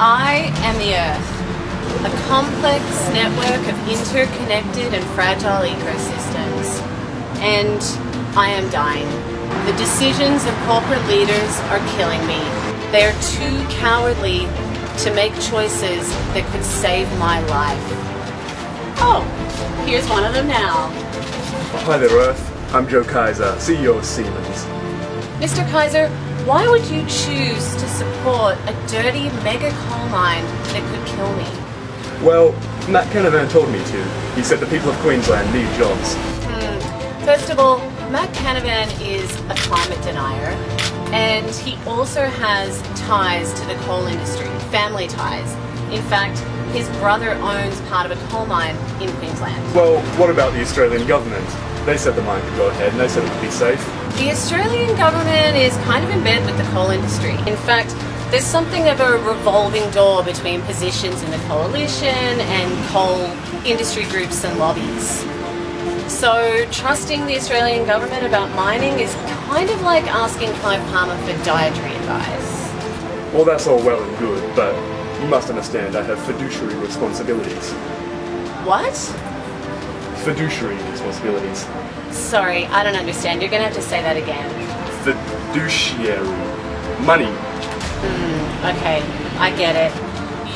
I am the Earth, a complex network of interconnected and fragile ecosystems. And I am dying. The decisions of corporate leaders are killing me. They are too cowardly to make choices that could save my life. Oh, here's one of them now. Hi there, Earth. I'm Joe Kaeser, CEO of Siemens. Mr. Kaeser, why would you choose support a dirty mega coal mine that could kill me? Well, Matt Canavan told me to. He said the people of Queensland need jobs. Hmm. First of all, Matt Canavan is a climate denier, and he also has ties to the coal industry, family ties. In fact, his brother owns part of a coal mine in Queensland. Well, what about the Australian government? They said the mine could go ahead and they said it would be safe. The Australian government is kind of in bed with the coal industry. In fact, there's something of a revolving door between positions in the coalition and coal industry groups and lobbies. So trusting the Australian government about mining is kind of like asking Clive Palmer for dietary advice. Well, that's all well and good, but you must understand I have fiduciary responsibilities. What? Fiduciary responsibilities. Sorry, I don't understand. You're gonna have to say that again. Fiduciary. Money. Mm, okay, I get it.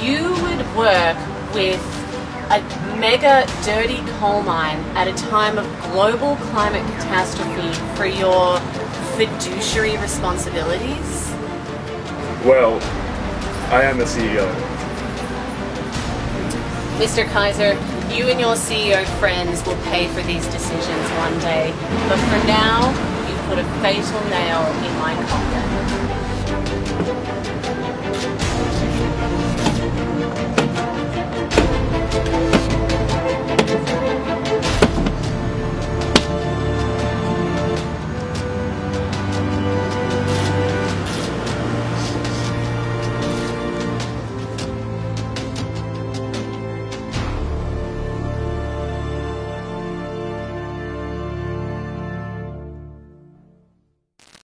You would work with a mega dirty coal mine at a time of global climate catastrophe for your fiduciary responsibilities? Well, I am the CEO. Mr. Kaeser, you and your CEO friends will pay for these decisions one day, but for now, you put a fatal nail in my coffin.